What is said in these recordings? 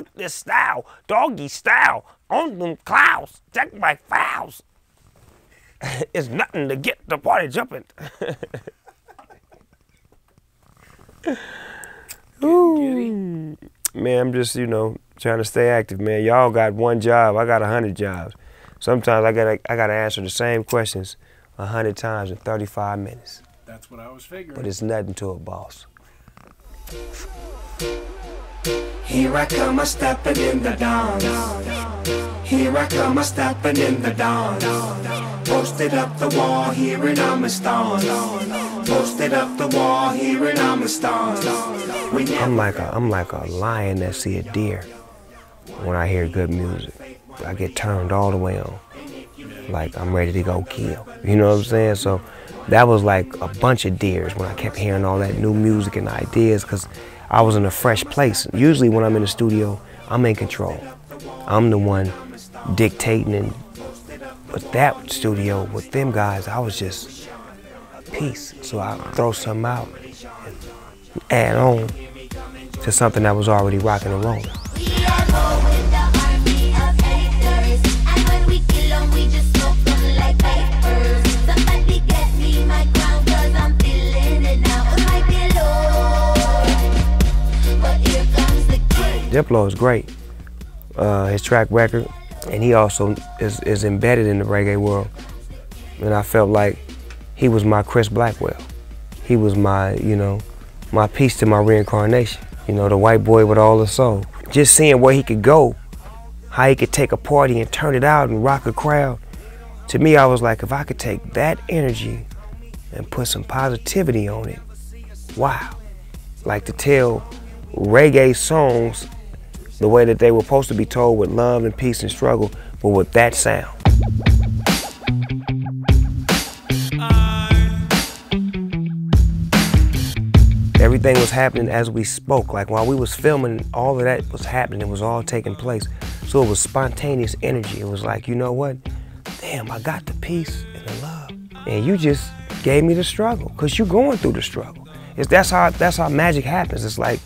with this style, doggy style, on them clouds, check my fouls. it's nothing to get the party jumping. Ooh. Man, I'm just, you know, trying to stay active, man. Y'all got one job, I got a hundred jobs. Sometimes I gotta I gotta answer the same questions a hundred times in 35 minutes. That's what I was figuring. But it's nothing to a boss. Here I come, a stepping in the dawn. Here I come, a stepping in the dawn. Posted up the wall, here in Amistan. Posted up the wall, here in Amistan. I'm like a I'm like a lion that see a deer when I hear good music. I get turned all the way on. Like I'm ready to go kill. You know what I'm saying? So that was like a bunch of deers when I kept hearing all that new music and ideas because I was in a fresh place. Usually when I'm in the studio, I'm in control. I'm the one dictating and but that studio with them guys, I was just a piece. So I throw something out and add on to something that was already rocking and rolling. Diplo is great. Uh, his track record, and he also is, is embedded in the reggae world. And I felt like he was my Chris Blackwell. He was my, you know, my piece to my reincarnation. You know, the white boy with all the soul. Just seeing where he could go, how he could take a party and turn it out and rock a crowd. To me, I was like, if I could take that energy and put some positivity on it, wow. Like to tell reggae songs the way that they were supposed to be told with love and peace and struggle, but with that sound. Everything was happening as we spoke. Like while we was filming, all of that was happening. It was all taking place. So it was spontaneous energy. It was like, you know what? Damn, I got the peace and the love. And you just gave me the struggle, because you're going through the struggle. It's, that's how that's how magic happens. It's like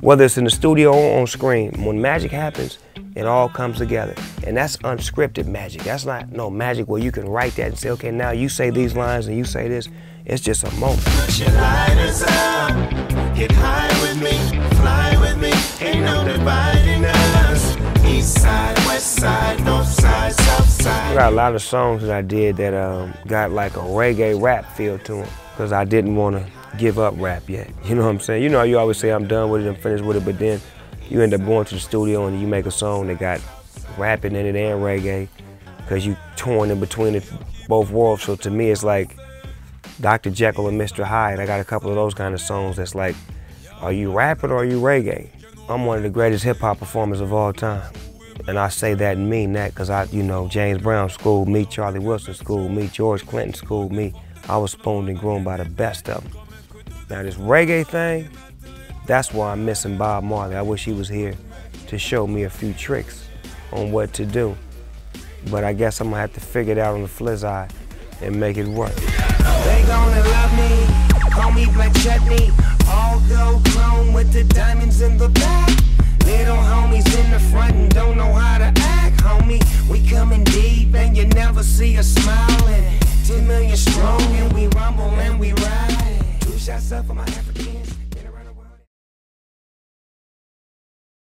whether it's in the studio or on screen, when magic happens, it all comes together. And that's unscripted magic. That's not no magic where you can write that and say, okay, now you say these lines and you say this. It's just a moment. Get high with me, fly with me, ain't no dividing us. East side, west side, north side, south side. I got a lot of songs that I did that um, got like a reggae rap feel to them because I didn't want to give up rap yet. You know what I'm saying? You know, you always say I'm done with it, I'm finished with it, but then you end up going to the studio and you make a song that got rapping in it and reggae because you torn in between the, both worlds. So to me, it's like Dr. Jekyll and Mr. Hyde. I got a couple of those kind of songs that's like, are you rapping or are you reggae? I'm one of the greatest hip hop performers of all time. And I say that and mean that because I, you know, James Brown schooled me, Charlie Wilson schooled me, George Clinton schooled me. I was spooned and groomed by the best of them. Now this reggae thing, that's why I'm missing Bob Marley. I wish he was here to show me a few tricks on what to do. But I guess I'm gonna have to figure it out on the flip and make it work. They gonna love me, call me Black Chutney, all gold chrome with the diamonds in the back. Little homies in the front and don't know how to act, homie. We coming deep and you never see us smiling. Ten million strong and we rumble and we ride. Shots up for my Africans.